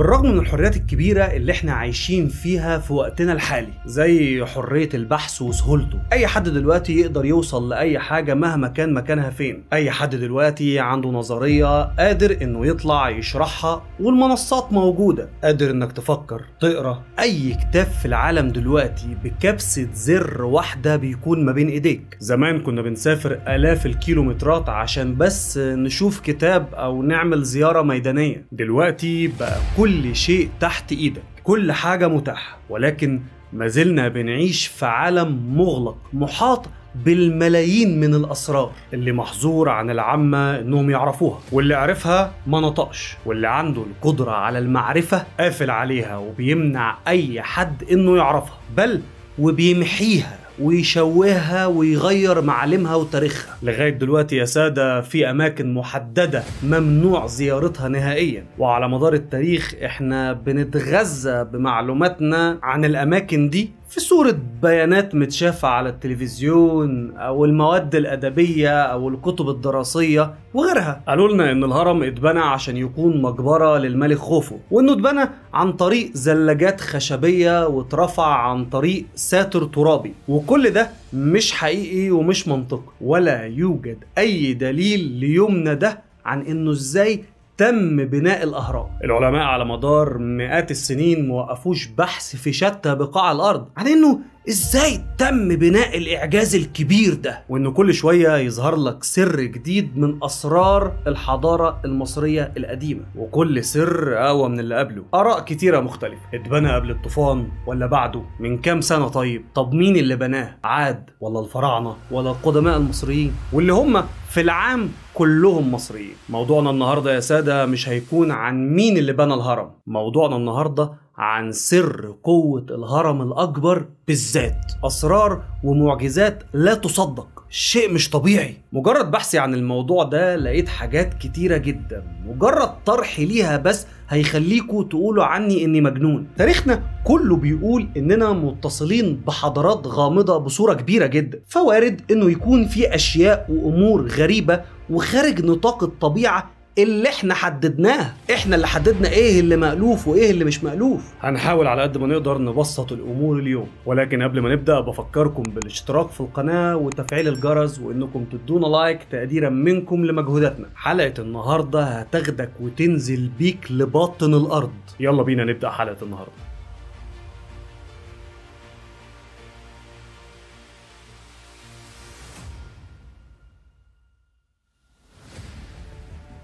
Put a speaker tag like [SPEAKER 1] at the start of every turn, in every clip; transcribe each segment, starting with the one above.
[SPEAKER 1] بالرغم من الحريات الكبيرة اللي إحنا عايشين فيها في وقتنا الحالي زي حرية البحث وسهولته. أي حد دلوقتي يقدر يوصل لأي حاجة مهما كان مكانها فين. أي حد دلوقتي عنده نظرية قادر إنه يطلع يشرحها والمنصات موجودة. قادر إنك تفكر تقرأ. أي كتاب في العالم دلوقتي بكبسة زر واحدة بيكون ما بين إيديك. زمان كنا بنسافر آلاف الكيلومترات عشان بس نشوف كتاب أو نعمل زيارة ميدانية. دلوقتي بقى كل شيء تحت إيدك. كل حاجة متاحة. ولكن ما زلنا بنعيش في عالم مغلق محاط بالملايين من الأسرار اللي محظور عن العامة إنهم يعرفوها. واللي عرفها ما نطقش. واللي عنده القدرة على المعرفة قافل عليها وبيمنع أي حد إنه يعرفها. بل وبيمحيها. ويشوهها ويغير معالمها وتاريخها. لغاية دلوقتي يا سادة في أماكن محددة ممنوع زيارتها نهائيا. وعلى مدار التاريخ إحنا بنتغذى بمعلوماتنا عن الأماكن دي في صورة بيانات متشافة على التلفزيون أو المواد الأدبية أو الكتب الدراسية وغيرها. قالوا لنا إن الهرم اتبنى عشان يكون مقبرة للملك خوفو وإنه اتبنى عن طريق زلاجات خشبية واترفع عن طريق ساتر ترابي. وكل ده مش حقيقي ومش منطقي ولا يوجد أي دليل ليومنا ده عن إنه إزاي تم بناء الأهرام. العلماء على مدار مئات السنين موقفوش بحث في شتى بقاع الأرض. عن إنه إزاي تم بناء الاعجاز الكبير ده؟ وانه كل شوية يظهر لك سر جديد من أسرار الحضارة المصرية القديمة. وكل سر أقوى من اللي قبله. آراء كتيرة مختلفة. اتبنى قبل الطوفان ولا بعده؟ من كام سنة طيب؟ طب مين اللي بناه؟ عاد ولا الفراعنة ولا القدماء المصريين؟ واللي هم في العام كلهم مصريين. موضوعنا النهارده يا سادة مش هيكون عن مين اللي بنى الهرم. موضوعنا النهارده عن سر قوة الهرم الأكبر بالذات. أسرار ومعجزات لا تصدق. شيء مش طبيعي. مجرد بحثي عن الموضوع ده لقيت حاجات كتيرة جدا. مجرد طرح ليها بس هيخليكوا تقولوا عني إني مجنون. تاريخنا كله بيقول إننا متصلين بحضارات غامضة بصورة كبيرة جدا. فوارد إنه يكون في أشياء وأمور غريبة وخارج نطاق الطبيعة اللي إحنا حددناه. إحنا اللي حددنا إيه اللي مألوف وايه اللي مش مألوف. هنحاول على قد ما نقدر نبسط الأمور اليوم. ولكن قبل ما نبدأ بفكركم بالاشتراك في القناة وتفعيل الجرس وإنكم تدونا لايك تقديرا منكم لمجهوداتنا. حلقة النهارده هتاخدك وتنزل بيك لباطن الأرض. يلا بينا نبدأ حلقة النهارده.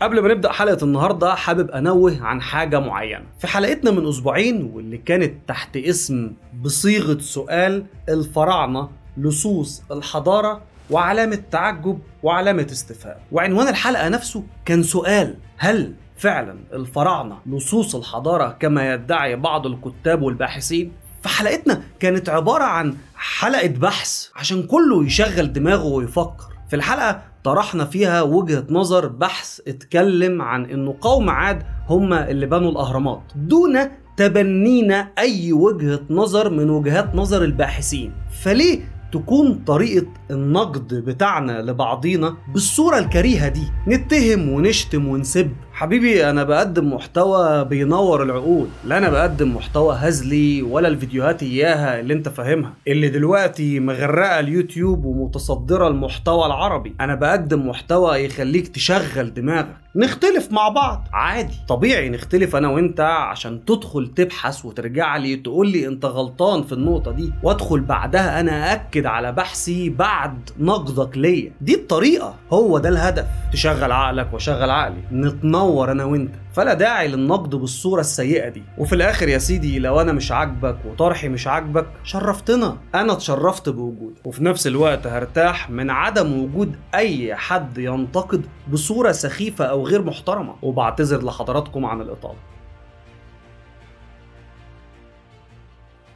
[SPEAKER 1] قبل ما نبدأ حلقة النهارده حابب أنوه عن حاجة معينة. في حلقتنا من أسبوعين واللي كانت تحت اسم بصيغة سؤال الفراعنة لصوص الحضارة وعلامة تعجب وعلامة استفهام. وعنوان الحلقة نفسه كان سؤال هل فعلا الفراعنة لصوص الحضارة كما يدعي بعض الكتاب والباحثين؟ فحلقتنا كانت عبارة عن حلقة بحث عشان كله يشغل دماغه ويفكر. في الحلقة طرحنا فيها وجهة نظر بحث اتكلم عن إنه قوم عاد هم اللي بنوا الأهرامات. دون تبنينا أي وجهة نظر من وجهات نظر الباحثين. فليه تكون طريقة النقد بتاعنا لبعضينا بالصورة الكريهة دي؟ نتهم ونشتم ونسب. حبيبي أنا بقدم محتوى بينور العقول. لا أنا بقدم محتوى هزلي ولا الفيديوهات إياها اللي أنت فاهمها. اللي دلوقتي مغرقة اليوتيوب ومتصدرة المحتوى العربي أنا بقدم محتوى يخليك تشغل دماغك. نختلف مع بعض. عادي. طبيعي نختلف أنا وأنت عشان تدخل تبحث وترجع لي تقول لي أنت غلطان في النقطة دي. وأدخل بعدها أنا أكد على بحثي بعد نقدك ليا. دي الطريقة. هو ده الهدف. تشغل عقلك واشغل عقلي. نتنور أنا وأنت. فلا داعي للنقد بالصورة السيئة دي. وفي الآخر يا سيدي لو أنا مش عاجبك وطرحي مش عاجبك شرفتنا. أنا اتشرفت بوجودك. وفي نفس الوقت هرتاح من عدم وجود أي حد ينتقد بصورة سخيفة أو غير محترمة. وبعتذر لحضراتكم عن الإطالة.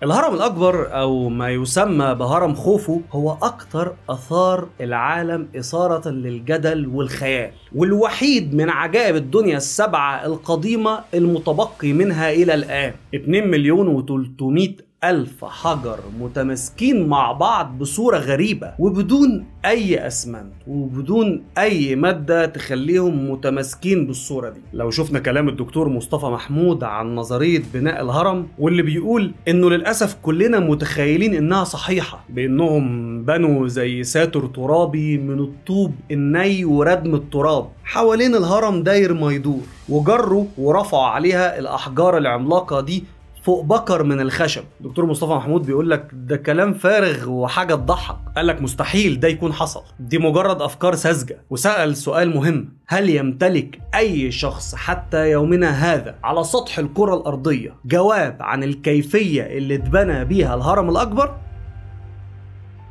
[SPEAKER 1] الهرم الأكبر أو ما يسمى بهرم خوفو هو أكثر أثار العالم إثارة للجدل والخيال والوحيد من عجائب الدنيا السبعة القديمة المتبقي منها إلى الآن. 2 مليون و300 ألف حجر متماسكين مع بعض بصورة غريبة وبدون أي أسمنت وبدون أي مادة تخليهم متماسكين بالصورة دي. لو شفنا كلام الدكتور مصطفى محمود عن نظرية بناء الهرم واللي بيقول إنه للأسف كلنا متخيلين إنها صحيحة بإنهم بنوا زي ساتر ترابي من الطوب الني وردم التراب حوالين الهرم داير ما يدور وجروا ورفعوا عليها الأحجار العملاقة دي فوق بكر من الخشب. دكتور مصطفى محمود بيقول لك ده كلام فارغ وحاجة تضحك. قال لك مستحيل ده يكون حصل. دي مجرد أفكار ساذجة. وسأل سؤال مهم. هل يمتلك أي شخص حتى يومنا هذا على سطح الكرة الأرضية جواب عن الكيفية اللي اتبنى بيها الهرم الأكبر؟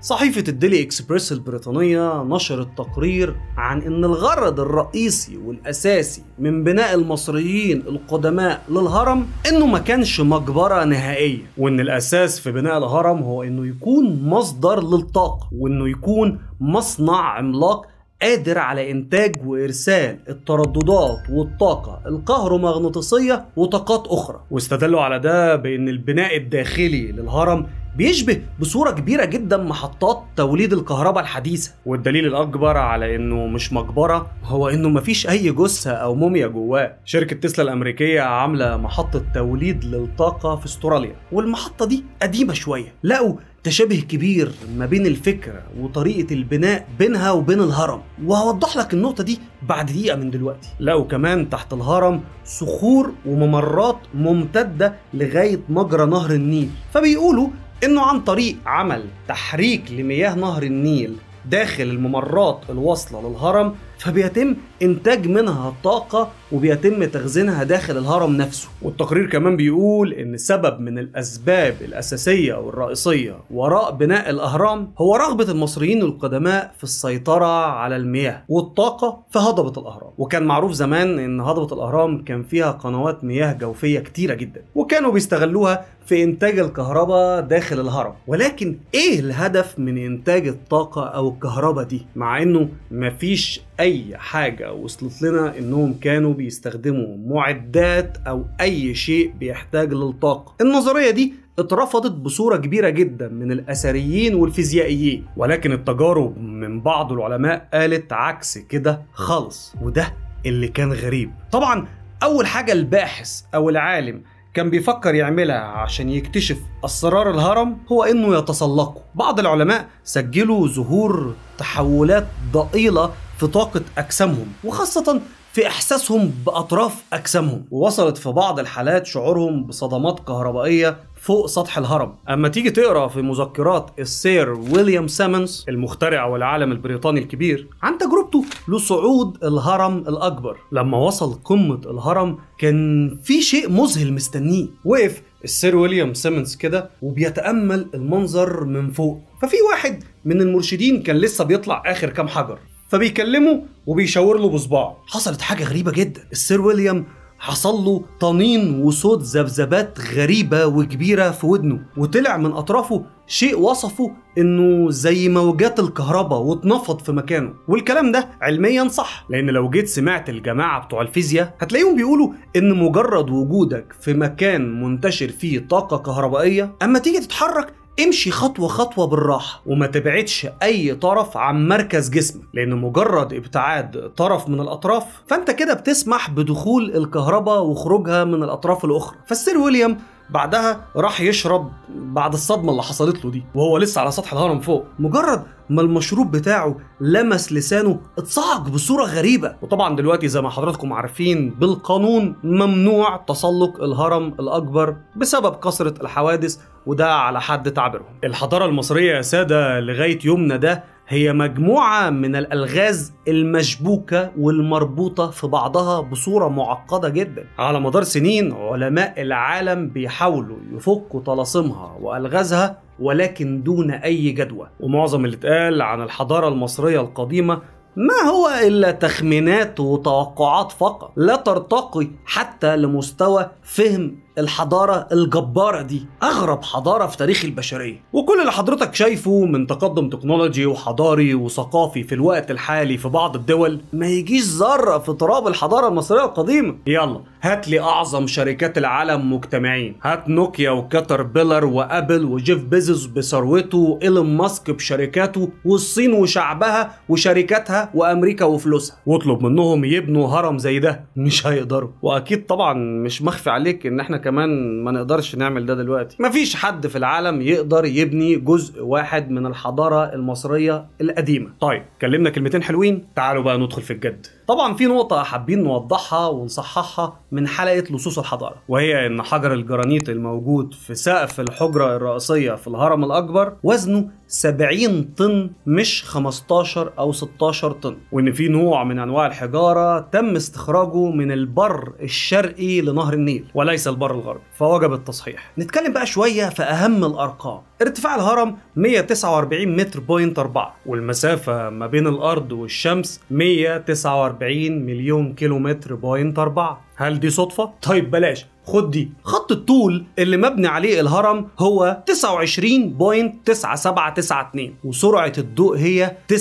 [SPEAKER 1] صحيفة الديلي إكسبريس البريطانية نشرت تقرير عن إن الغرض الرئيسي والأساسي من بناء المصريين القدماء للهرم إنه ما كانش مقبرة نهائية وإن الأساس في بناء الهرم هو إنه يكون مصدر للطاقة وإنه يكون مصنع عملاق قادر على إنتاج وإرسال الترددات والطاقة الكهرومغناطيسية وطاقات أخرى. واستدلوا على ده بأن البناء الداخلي للهرم بيشبه بصورة كبيرة جدا محطات توليد الكهرباء الحديثة. والدليل الأكبر على إنه مش مقبرة هو إنه مفيش أي جثة أو موميا جواه. شركة تسلا الأمريكية عاملة محطة توليد للطاقة في استراليا والمحطة دي قديمة شوية. لقوا تشابه كبير ما بين الفكرة وطريقة البناء بينها وبين الهرم. وهوضح لك النقطة دي بعد دقيقة من دلوقتي. لقوا كمان تحت الهرم صخور وممرات ممتدة لغاية مجرى نهر النيل. فبيقولوا إنه عن طريق عمل تحريك لمياه نهر النيل داخل الممرات الواصلة للهرم فبيتم إنتاج منها طاقة وبيتم تخزينها داخل الهرم نفسه. والتقرير كمان بيقول إن سبب من الأسباب الأساسية والرئيسية وراء بناء الأهرام هو رغبة المصريين القدماء في السيطرة على المياه والطاقة في هضبة الأهرام. وكان معروف زمان إن هضبة الأهرام كان فيها قنوات مياه جوفية كتيرة جدا وكانوا بيستغلوها في إنتاج الكهرباء داخل الهرم. ولكن إيه الهدف من إنتاج الطاقة أو الكهرباء دي؟ مع إنه مفيش أي حاجة وصلت لنا إنهم كانوا بيستخدموا معدات أو أي شيء بيحتاج للطاقة. النظرية دي اترفضت بصورة كبيرة جدا من الأثريين والفيزيائيين ولكن التجارب من بعض العلماء قالت عكس كده خالص وده اللي كان غريب. طبعا أول حاجة الباحث أو العالم كان بيفكر يعملها عشان يكتشف أسرار الهرم هو إنه يتسلقه. بعض العلماء سجلوا ظهور تحولات ضئيلة في طاقة أجسامهم وخاصة في إحساسهم بأطراف أجسامهم. ووصلت في بعض الحالات شعورهم بصدمات كهربائية فوق سطح الهرم. أما تيجي تقرأ في مذكرات السير ويليام سيمونز المخترع والعالم البريطاني الكبير عن تجربته لصعود الهرم الأكبر. لما وصل قمة الهرم كان في شيء مذهل مستنيه. وقف السير ويليام سيمونز كده وبيتأمل المنظر من فوق. ففي واحد من المرشدين كان لسه بيطلع آخر كام حجر. فبيكلمه وبيشاور له بصباعه حصلت حاجة غريبة جدا. السير ويليام حصل له طنين وصوت ذبذبات غريبة وكبيرة في ودنه وطلع من أطرافه شيء وصفه إنه زي موجات الكهرباء واتنفض في مكانه. والكلام ده علميا صح لأن لو جيت سمعت الجماعة بتوع الفيزياء هتلاقيهم بيقولوا إن مجرد وجودك في مكان منتشر فيه طاقة كهربائية أما تيجي تتحرك امشي خطوة خطوة بالراحة وما تبعدش أي طرف عن مركز جسمك لأن مجرد ابتعاد طرف من الأطراف فأنت كده بتسمح بدخول الكهرباء وخروجها من الأطراف الأخرى. فالسير ويليام بعدها راح يشرب بعد الصدمة اللي حصلت له دي وهو لسه على سطح الهرم فوق. مجرد ما المشروب بتاعه لمس لسانه اتصعق بصورة غريبة. وطبعا دلوقتي زي ما حضراتكم عارفين بالقانون ممنوع تسلق الهرم الأكبر بسبب كثرة الحوادث وده على حد تعبيرهم. الحضارة المصرية يا سادة لغاية يومنا ده هي مجموعة من الألغاز المشبوكة والمربوطة في بعضها بصورة معقدة جدا. على مدار سنين علماء العالم بيحاولوا يفكوا طلاسمها وألغازها ولكن دون أي جدوى. ومعظم اللي اتقال عن الحضارة المصرية القديمة ما هو إلا تخمينات وتوقعات فقط. لا ترتقي حتى لمستوى فهم الحضارة الجبارة دي أغرب حضارة في تاريخ البشرية. وكل اللي حضرتك شايفه من تقدم تكنولوجي وحضاري وثقافي في الوقت الحالي في بعض الدول ما يجيش ذرة في تراب الحضارة المصرية القديمة. يلا. هات لي أعظم شركات العالم مجتمعين. هات نوكيا و Caterpillar وأبل وجيف بيزوس بثروته وإيلون ماسك بشركاته والصين وشعبها وشركاتها وأمريكا وفلوسها. واطلب منهم يبنوا هرم زي ده. مش هيقدروا. وأكيد طبعا مش مخفي عليك إن إحنا كمان ما نقدرش نعمل ده دلوقتي. مفيش حد في العالم يقدر يبني جزء واحد من الحضارة المصرية القديمة. طيب كلمنا كلمتين حلوين. تعالوا بقى ندخل في الجد. طبعا في نقطة حابين نوضحها ونصححها من حلقة لصوص الحضارة. وهي إن حجر الجرانيت الموجود في سقف الحجرة الرئيسية في الهرم الأكبر وزنه 70 طن مش 15 أو 16 طن. وإن في نوع من أنواع الحجارة تم استخراجه من البر الشرقي لنهر النيل وليس البر الغربي. فوجب التصحيح. نتكلم بقى شوية في أهم الأرقام. ارتفاع الهرم 149 متر point 4 والمسافة ما بين الأرض والشمس 149 مليون كيلومتر point 4 هل دي صدفة؟ طيب بلاش خد دي. خط الطول اللي مبني عليه الهرم هو 29.9792 وسرعة الضوء هي 29.9792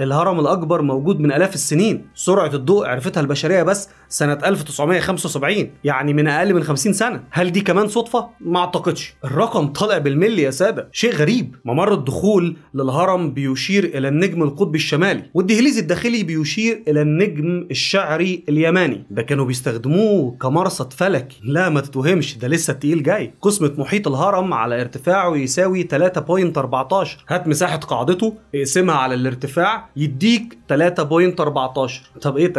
[SPEAKER 1] الهرم الأكبر موجود من آلاف السنين. سرعة الضوء عرفتها البشرية بس سنة 1975 يعني من أقل من 50 سنة. هل دي كمان صدفة؟ ما أعتقدش. الرقم طالع بالملي يا سادة. شيء غريب. ممر الدخول للهرم بيشير إلى النجم القطبي الشمالي والدهليز الداخلي بيشير إلى النجم الشعري اليماني. ده كانوا بيستخدموه كمرصد فلكي. لا ما تتوهمش ده لسه التقيل جاي. قسمة محيط الهرم على ارتفاعه يساوي 3.14 هات مساحة قاعدته اقسمها على الارتفاع يديك 3.14 طب إيه 3.14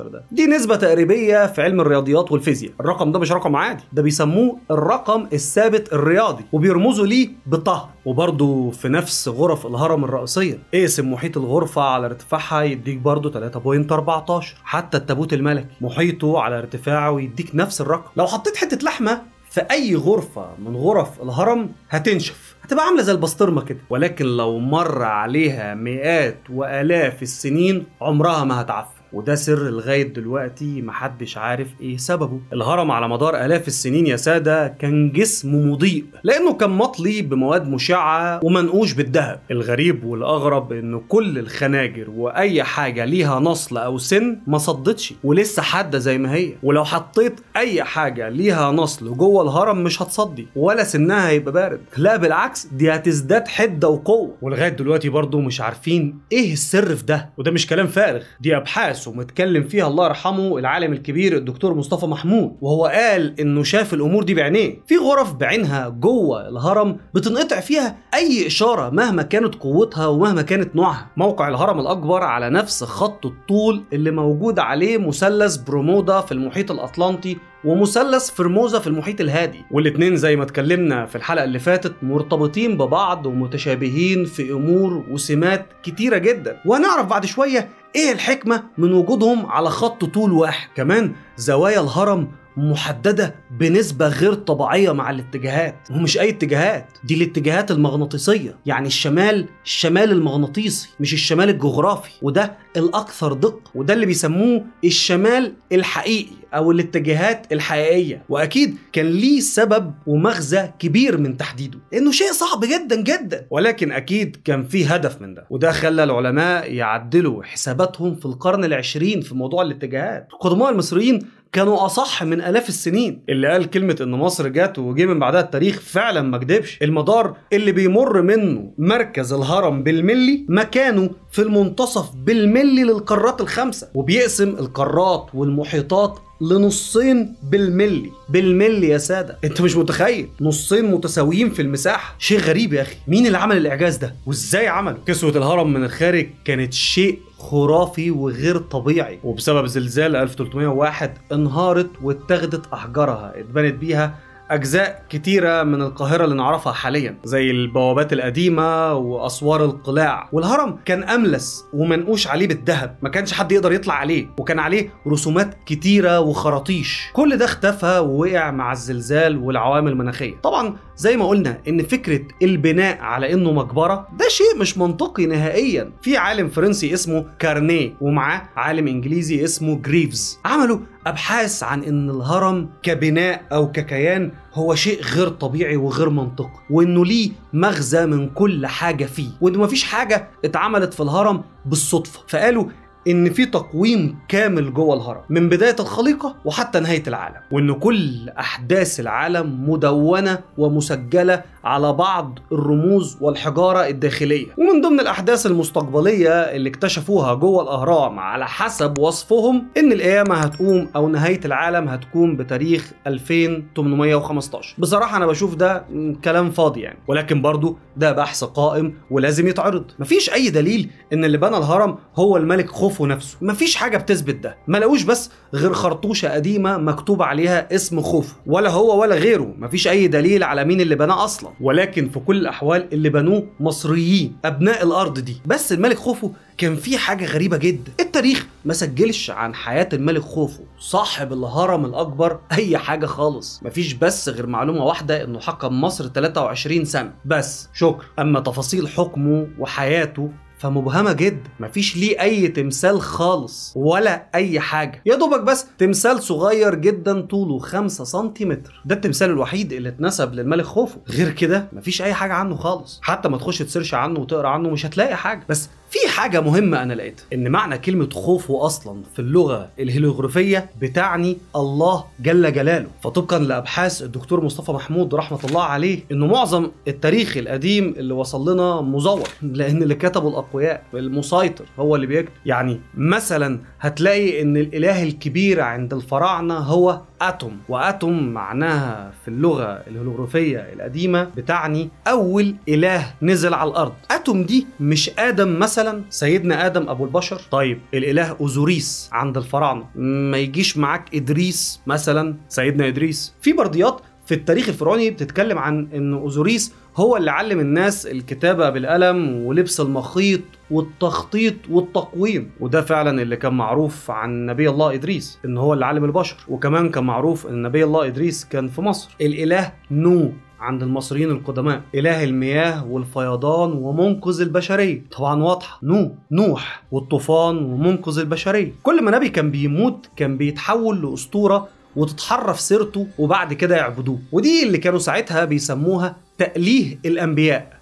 [SPEAKER 1] ده؟ دي نسبة تقريبية في علم الرياضيات والفيزياء. الرقم ده مش رقم عادي. ده بيسموه الرقم الثابت الرياضي وبيرمزوا ليه بطه. وبرضه في نفس غرف الهرم الرئيسية اقسم محيط الغرفة على ارتفاعها يديك برضه 3.14 حتى التابوت الملكي. محيطه على ارتفاعه يديك نفس الرقم. لو حطيت حتة لحمة في أي غرفة من غرف الهرم هتنشف هتبقى عاملة زي البسطرمة كده. ولكن لو مر عليها مئات وآلاف السنين عمرها ما هتعفن. وده سر لغاية دلوقتي محدش عارف إيه سببه. الهرم على مدار آلاف السنين يا سادة كان جسم مضيء لأنه كان مطلي بمواد مشعة ومنقوش بالذهب. الغريب والأغرب إن كل الخناجر وأي حاجة ليها نصل أو سن ما صدتش ولسه حادة زي ما هي. ولو حطيت أي حاجة ليها نصل جوه الهرم مش هتصدي ولا سنها هيبقى بارد. لا بالعكس دي هتزداد حدة وقوة. ولغاية دلوقتي برضو مش عارفين إيه السر في ده. وده مش كلام فارغ دي أبحاث ومتكلم فيها الله يرحمه العالم الكبير الدكتور مصطفى محمود وهو قال إنه شاف الأمور دي بعينيه. في غرف بعينها جوه الهرم بتنقطع فيها أي إشارة مهما كانت قوتها ومهما كانت نوعها. موقع الهرم الأكبر على نفس خط الطول اللي موجود عليه مثلث برومودا في المحيط الأطلنطي ومثلث فرموزا في المحيط الهادي. والاتنين زي ما اتكلمنا في الحلقة اللي فاتت مرتبطين ببعض ومتشابهين في أمور وسمات كتيرة جدا. وهنعرف بعد شوية إيه الحكمة من وجودهم على خط طول واحد؟ كمان زوايا الهرم محددة بنسبة غير طبيعية مع الاتجاهات ومش أي اتجاهات دي الاتجاهات المغناطيسية يعني الشمال الشمال المغناطيسي مش الشمال الجغرافي وده الأكثر دقة وده اللي بيسموه الشمال الحقيقي. أو الاتجاهات الحقيقية. وأكيد كان ليه سبب ومغزى كبير من تحديده. لأنه شيء صعب جدا جدا. ولكن أكيد كان فيه هدف من ده. وده خلى العلماء يعدلوا حساباتهم في القرن العشرين في موضوع الاتجاهات. القدماء المصريين كانوا أصح من آلاف السنين. اللي قال كلمة إن مصر جت وجه من بعدها التاريخ فعلا ما كدبش. المدار اللي بيمر منه مركز الهرم بالملي مكانه في المنتصف بالملي للقارات الخمسة. وبيقسم القارات والمحيطات لنصين بالملي. بالملي يا سادة. أنت مش متخيل. نصين متساويين في المساحة. شيء غريب يا أخي. مين اللي عمل الإعجاز ده؟ وإزاي عمله؟ كسوة الهرم من الخارج كانت شيء خرافي وغير طبيعي. وبسبب زلزال 1301 انهارت واتاخدت أحجارها اتبنت بيها أجزاء كتيرة من القاهرة اللي نعرفها حاليا زي البوابات القديمة وأسوار القلاع. والهرم كان أملس ومنقوش عليه بالذهب ما كانش حد يقدر يطلع عليه وكان عليه رسومات كتيرة وخراطيش. كل ده اختفى ووقع مع الزلزال والعوامل المناخية. طبعا زي ما قلنا إن فكرة البناء على إنه مقبرة ده شيء مش منطقي نهائيا. في عالم فرنسي اسمه كارنيه ومعاه عالم إنجليزي اسمه جريفز عملوا أبحاث عن إن الهرم كبناء أو ككيان هو شيء غير طبيعي وغير منطقي وإنه ليه مغزى من كل حاجة فيه. وإن مفيش حاجة اتعملت في الهرم بالصدفة. فقالوا إن في تقويم كامل جوه الهرم من بداية الخليقة وحتى نهاية العالم وإن كل أحداث العالم مدونة ومسجلة على بعض الرموز والحجارة الداخلية. ومن ضمن الأحداث المستقبلية اللي اكتشفوها جوه الأهرام على حسب وصفهم إن القيامة هتقوم أو نهاية العالم هتكون بتاريخ 2815 بصراحة أنا بشوف ده كلام فاضي يعني ولكن برضو ده بحث قائم ولازم يتعرض. مفيش أي دليل إن اللي بنى الهرم هو الملك خوفو نفسه. مفيش حاجة بتثبت ده. ما لقوش بس غير خرطوشة قديمة مكتوب عليها اسم خوفو ولا هو ولا غيره. مفيش أي دليل على مين اللي بناه أصلا. ولكن في كل الأحوال اللي بنوه مصريين أبناء الأرض دي. بس الملك خوفو كان في حاجة غريبة جدا. التاريخ ما سجلش عن حياة الملك خوفو صاحب الهرم الأكبر أي حاجة خالص. مفيش بس غير معلومة واحدة إنه حكم مصر 23 سنة. بس شكر أما تفاصيل حكمه وحياته فمبهمة جدا مفيش ليه أي تمثال خالص ولا أي حاجة. يا دوبك بس تمثال صغير جدا طوله 5 سنتيمتر. ده التمثال الوحيد اللي اتنسب للملك خوفو. غير كده مفيش أي حاجة عنه خالص. حتى ما تخش تسيرش عنه وتقرأ عنه مش هتلاقي حاجة. بس في حاجة مهمة أنا لقيتها إن معنى كلمة خوفو أصلا في اللغة الهيروغليفية بتعني الله جل جلاله. فطبقا لأبحاث الدكتور مصطفى محمود رحمة الله عليه إنه معظم التاريخ القديم اللي وصل لنا مزور لأن اللي كتبه الأقوياء المسيطر هو اللي بيكتب. يعني مثلا هتلاقي إن الإله الكبير عند الفراعنة هو أتوم وأتوم معناها في اللغة الهيروغليفية القديمة بتعني أول إله نزل على الأرض. أتوم دي مش آدم مثلا؟ سيدنا آدم أبو البشر؟ طيب الإله أوزوريس عند الفراعنة. ما يجيش معاك إدريس مثلا؟ سيدنا إدريس. في برديات في التاريخ الفرعوني بتتكلم عن إن أوزوريس هو اللي علم الناس الكتابة بالقلم ولبس المخيط والتخطيط والتقويم. وده فعلا اللي كان معروف عن نبي الله إدريس إن هو اللي علم البشر. وكمان كان معروف إن نبي الله إدريس كان في مصر. الإله نو عند المصريين القدماء. إله المياه والفيضان ومنقذ البشرية. طبعا واضحة. نو نوح والطوفان ومنقذ البشرية. كل ما نبي كان بيموت كان بيتحول لأسطورة وتتحرف سيرته وبعد كده يعبدوه. ودي اللي كانوا ساعتها بيسموها تأليه الأنبياء.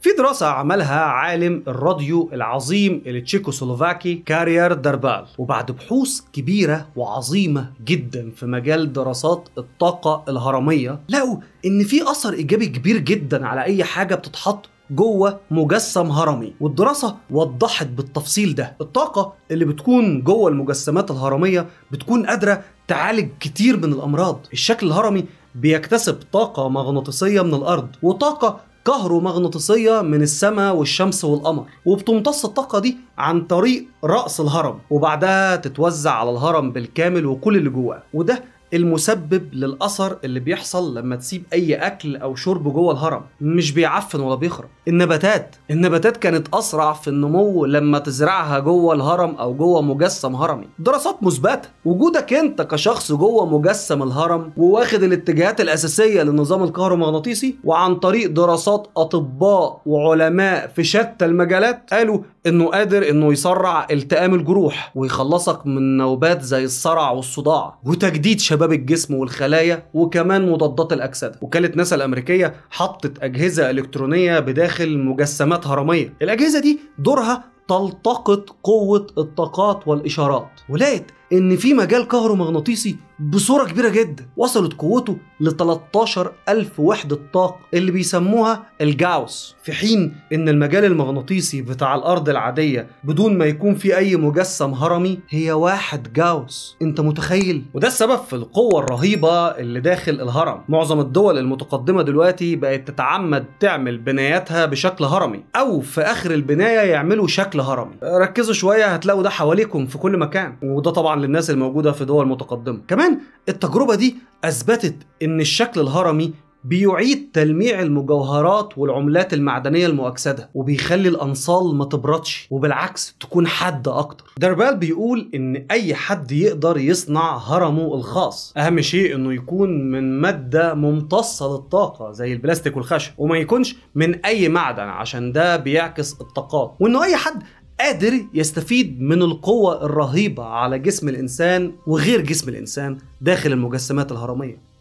[SPEAKER 1] في دراسة عملها عالم الراديو العظيم التشيكوسلوفاكي كاريل دربال. وبعد بحوث كبيرة وعظيمة جدا في مجال دراسات الطاقة الهرمية لقوا إن في أثر إيجابي كبير جدا على أي حاجة بتتحط جوه مجسم هرمي والدراسة وضحت بالتفصيل ده. الطاقة اللي بتكون جوه المجسمات الهرمية بتكون قادرة تعالج كتير من الأمراض. الشكل الهرمي بيكتسب طاقة مغناطيسية من الأرض وطاقة كهرومغناطيسية من السماء والشمس والقمر. وبتمتص الطاقة دي عن طريق رأس الهرم وبعدها تتوزع على الهرم بالكامل وكل اللي جواه. وده المسبب للأثر اللي بيحصل لما تسيب أي أكل أو شرب جوه الهرم. مش بيعفن ولا بيخرب. النباتات. النباتات كانت أسرع في النمو لما تزرعها جوه الهرم أو جوه مجسم هرمي. دراسات مثبتة. وجودك أنت كشخص جوه مجسم الهرم وواخد الاتجاهات الأساسية للنظام الكهرومغناطيسي وعن طريق دراسات أطباء وعلماء في شتى المجالات قالوا إنه قادر إنه يسرع التئام الجروح ويخلصك من نوبات زي الصرع والصداع. وتجديد شباب الجسم والخلايا وكمان مضادات الأكسدة. وكالة ناسا الأمريكية حطت أجهزة إلكترونية بداخل مجسمات هرمية. الأجهزة دي دورها تلتقط قوة الطاقات والإشارات. ولقيت إن في مجال كهرومغناطيسي بصورة كبيرة جدا. وصلت قوته ل 13 ألف وحدة طاقة اللي بيسموها الجاوس. في حين إن المجال المغناطيسي بتاع الأرض العادية بدون ما يكون في أي مجسم هرمي هي واحد جاوس. أنت متخيل؟ وده السبب في القوة الرهيبة اللي داخل الهرم. معظم الدول المتقدمة دلوقتي بقت تتعمد تعمل بناياتها بشكل هرمي أو في آخر البناية يعملوا شكل هرمي. ركزوا شوية هتلاقوا ده حواليكم في كل مكان. وده طبعا للناس الموجودة في دول متقدمة. كمان التجربة دي أثبتت إن الشكل الهرمي بيعيد تلميع المجوهرات والعملات المعدنية المؤكسدة وبيخلي الأنصال ما تبردش وبالعكس تكون حادة أكتر. دربال بيقول إن أي حد يقدر يصنع هرمه الخاص أهم شيء إنه يكون من مادة ممتصة للطاقة زي البلاستيك والخشب وما يكونش من أي معدن عشان ده بيعكس الطاقات وإنه أي حد قادر يستفيد من القوة الرهيبة على جسم الإنسان وغير جسم الإنسان داخل المجسمات الهرمية.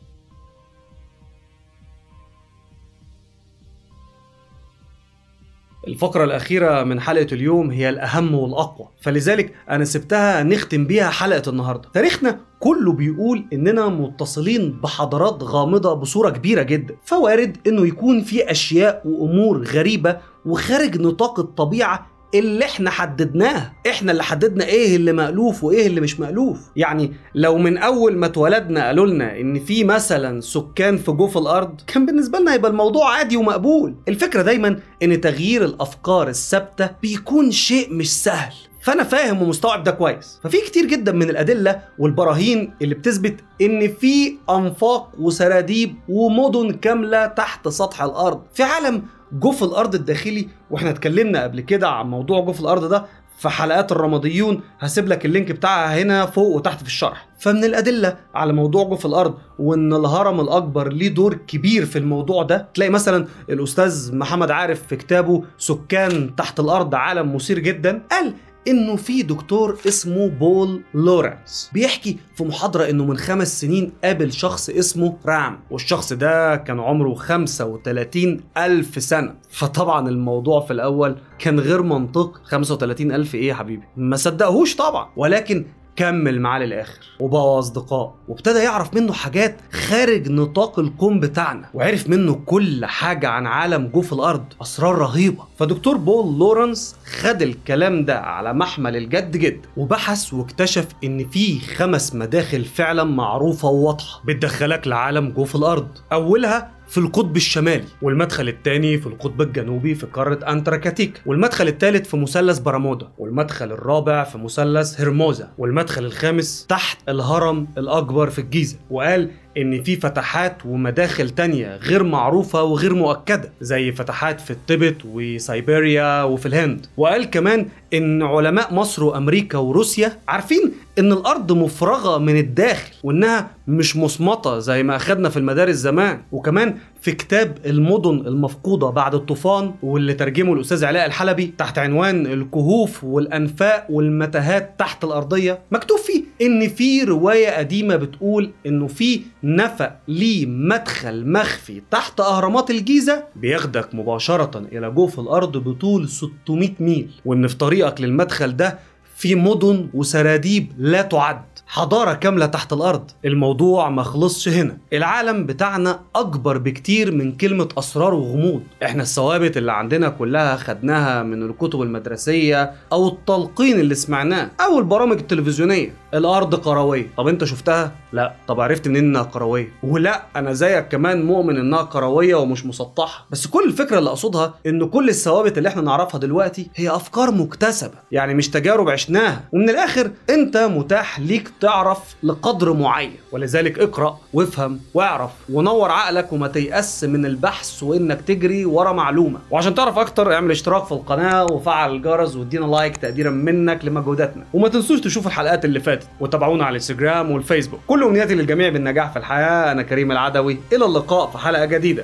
[SPEAKER 1] الفقرة الأخيرة من حلقة اليوم هي الأهم والأقوى فلذلك أنا سبتها نختم بيها حلقة النهاردة. تاريخنا كله بيقول إننا متصلين بحضارات غامضة بصورة كبيرة جدا فوارد إنه يكون في أشياء وأمور غريبة وخارج نطاق الطبيعة اللي إحنا حددناه. إحنا اللي حددنا إيه اللي مألوف وايه اللي مش مألوف. يعني لو من أول ما اتولدنا قالوا لنا إن في مثلا سكان في جوف الأرض كان بالنسبة لنا يبقى الموضوع عادي ومقبول. الفكرة دايما إن تغيير الأفكار الثابتة بيكون شيء مش سهل. فأنا فاهم ومستوعب ده كويس. ففي كتير جدا من الأدلة والبراهين اللي بتثبت إن في أنفاق وسراديب ومدن كاملة تحت سطح الأرض. في عالم جوف الأرض الداخلي وإحنا اتكلمنا قبل كده عن موضوع جوف الأرض ده في حلقات الرماديون هسيب لك اللينك بتاعها هنا فوق وتحت في الشرح. فمن الأدلة على موضوع جوف الأرض وإن الهرم الأكبر ليه دور كبير في الموضوع ده تلاقي مثلا الأستاذ محمد عارف في كتابه سكان تحت الأرض عالم مثير جدا قال إنه في دكتور اسمه بول لورنس. بيحكي في محاضرة إنه من خمس سنين قابل شخص اسمه رام والشخص ده كان عمره 35 ألف سنة. فطبعا الموضوع في الأول كان غير منطقي 35 ألف إيه يا حبيبي؟ ما صدقهوش طبعا. ولكن كمل معاه للآخر. وبقوا أصدقاء وابتدى يعرف منه حاجات خارج نطاق الكون بتاعنا وعرف منه كل حاجة عن عالم جوف الأرض أسرار رهيبة. فدكتور بول لورنس خد الكلام ده على محمل الجد جدا وبحث واكتشف إن في خمس مداخل فعلا معروفة وواضحة بتدخلك لعالم جوف الأرض. أولها في القطب الشمالي والمدخل الثاني في القطب الجنوبي في قارة أنتاركتيكا والمدخل الثالث في مثلث برامودا والمدخل الرابع في مثلث هرموزا والمدخل الخامس تحت الهرم الأكبر في الجيزة. وقال إن في فتحات ومداخل تانية غير معروفة وغير مؤكدة زي فتحات في التبت وسيبيريا وفي الهند. وقال كمان إن علماء مصر وأمريكا وروسيا عارفين إن الأرض مفرغة من الداخل وإنها مش مصمتة زي ما أخدنا في المدارس زمان. وكمان في كتاب المدن المفقودة بعد الطوفان واللي ترجمه الأستاذ علاء الحلبي تحت عنوان الكهوف والأنفاق والمتاهات تحت الأرضية مكتوب فيه إن في رواية قديمة بتقول إنه في نفق ليه مدخل مخفي تحت أهرامات الجيزة بياخدك مباشرة إلى جوف الأرض بطول 600 ميل وإن في طريقك للمدخل ده في مدن وسراديب لا تعد. حضارة كاملة تحت الأرض. الموضوع ما خلصش هنا. العالم بتاعنا أكبر بكتير من كلمة أسرار وغموض. إحنا الثوابت اللي عندنا كلها خدناها من الكتب المدرسية أو التلقين اللي سمعناه أو البرامج التلفزيونية. الأرض كروية. طب أنت شفتها؟ لا. طب عرفت منين إنها كروية؟ ولا أنا زيك كمان مؤمن إنها كروية ومش مسطحة. بس كل الفكرة اللي أقصدها إن كل الثوابت اللي إحنا نعرفها دلوقتي هي أفكار مكتسبة. يعني مش تجارب عشناها ومن الآخر أنت متاح ليك تعرف لقدر معين. ولذلك اقرأ وافهم واعرف ونور عقلك وما تيأس من البحث وإنك تجري ورا معلومة. وعشان تعرف أكتر اعمل اشتراك في القناة وفعل الجرس وادينا لايك تقديرا منك لمجهوداتنا. وما تنسوش تشوفوا الحلقات اللي فاتت وتابعونا على الانستجرام والفيسبوك. كل أمنياتي للجميع بالنجاح في الحياة. أنا كريم العدوي. إلى اللقاء في حلقة جديدة.